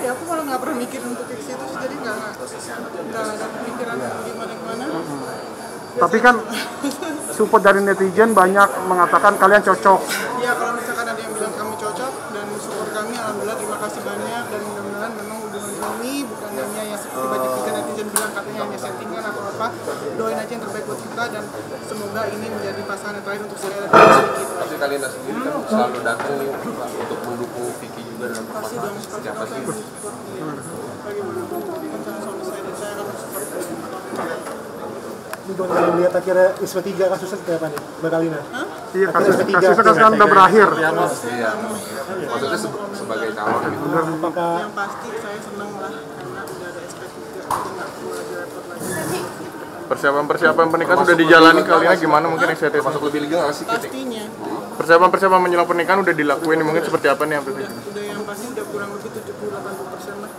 ya aku malah nggak pernah mikir untuk ke situ jadi nggak nggak ada pikiran gimana gimana Tapi kan support dari netizen banyak mengatakan kalian cocok. ya kalau misalkan ada yang bilang kami cocok dan support kami alhamdulillah terima kasih banyak dan mudah-mudahan memang hubungan ini bukan hanya yang seperti banyak juga netizen bilang katanya hanya settingan atau apa doain aja yang terbaik buat kita dan semoga ini menjadi pasangan yang terakhir untuk saya dan. Tapi kalian sendiri kan selalu datang untuk support Untuk yang melihat akhirnya SP3 kasusnya seperti apa nih, Mbak Kalina? Iya, kasus kasusnya kan sekarang udah berakhir. Iya. Maksudnya se- sebagai calon gitu. Yang pasti saya senang lah karena udah ada SP3 jadi nggak perlu lagi repot lagi Persiapan-persiapan pernikahan sudah dijalani kalian gimana mungkin excited Masuk lebih legal sih kita? pastinya. Persiapan-persiapan menjelang pernikahan udah dilakuin mungkin seperti apa nih Vicky? udah yang pasti udah kurang lebih 70-80 persen lah